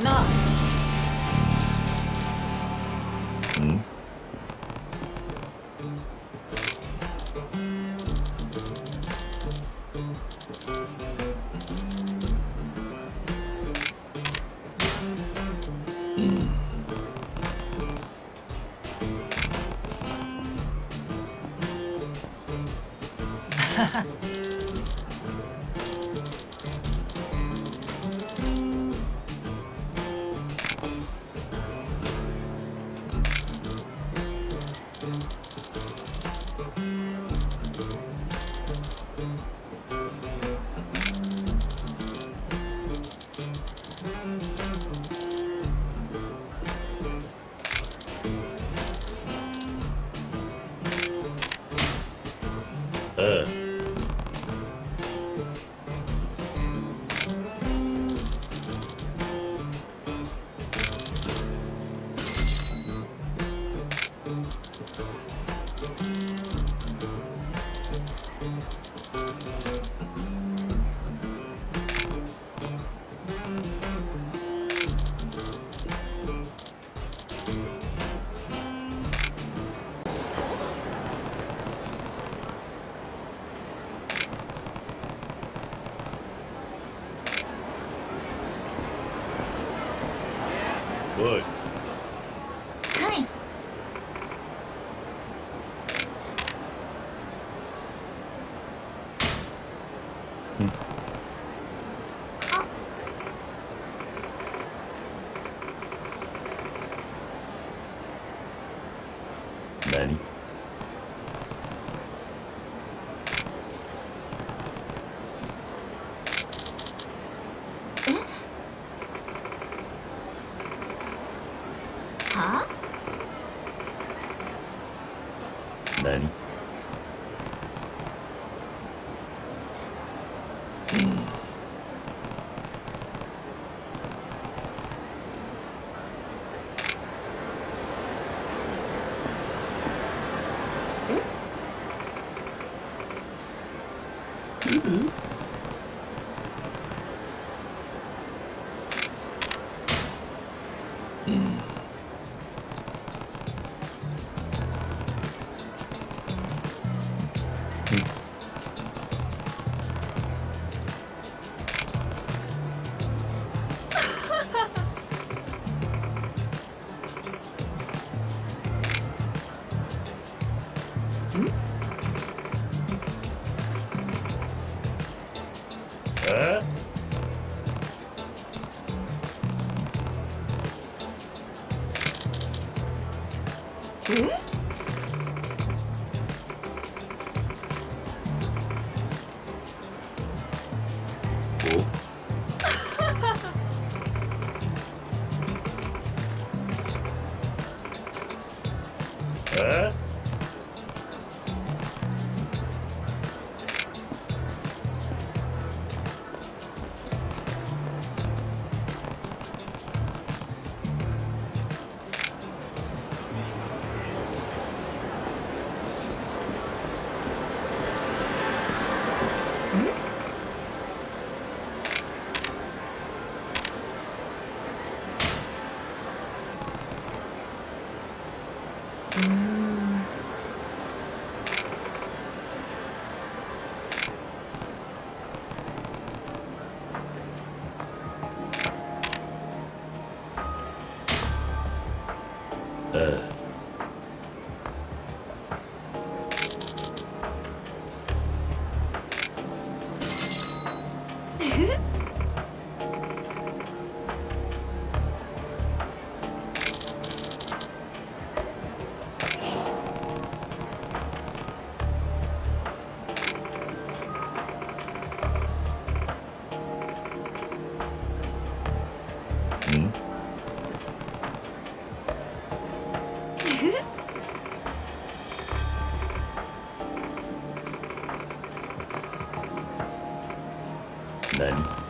な。あうん。あはい。何？は？何？あ嗯。哦。ああ何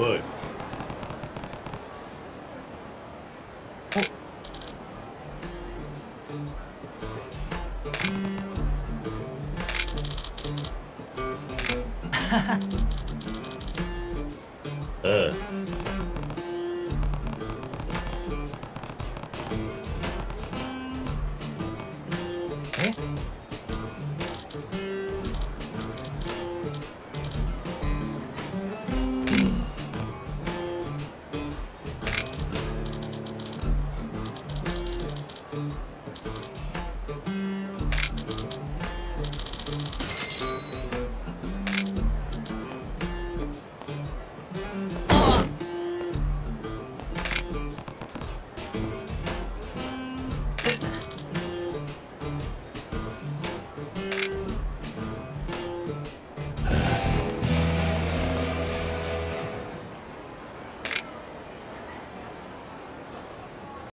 Wood.